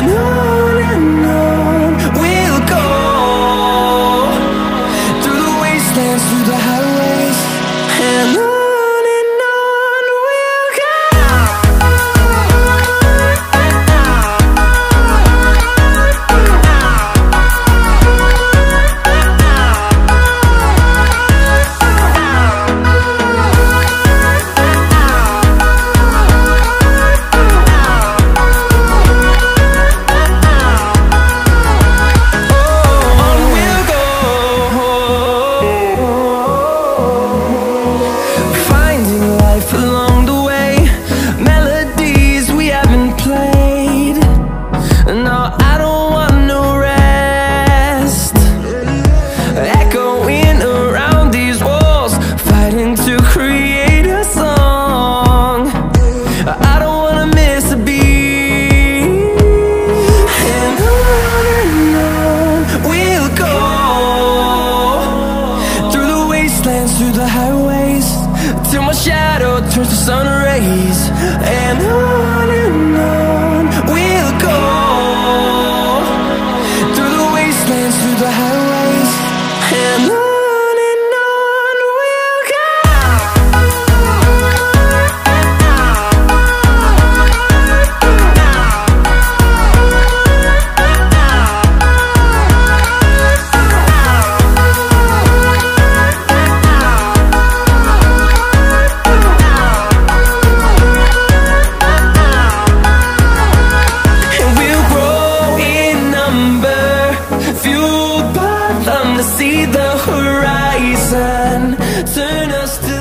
through for long. the sun rays and I poison Turn us to